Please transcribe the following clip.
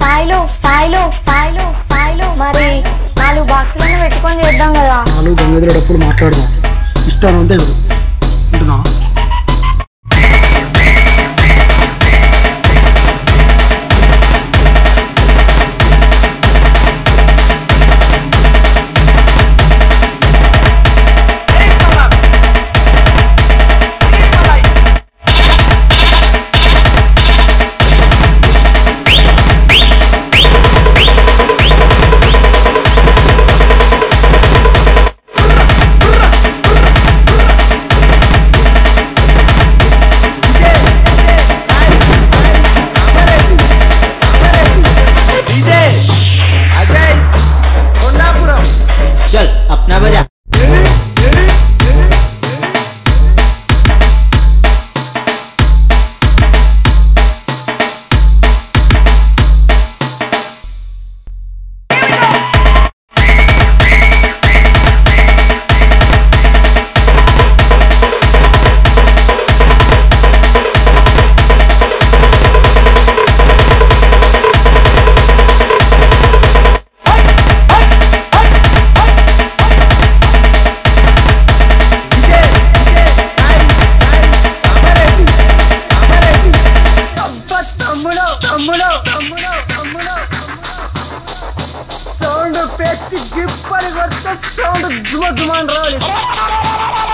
సాయిలు సాయిలు సాయిలు సాయిలు మరి నాలుగు బాక్సులను పెట్టుకొని చేద్దాం కదా. నాలుగు గంగాధరుడు అప్పుడు మాట్లాడదాం. ఇష్టాను అంతే కదా అంటున్నా व्यक्ति की परिवर्तित साउंड जुमा जुमान रहा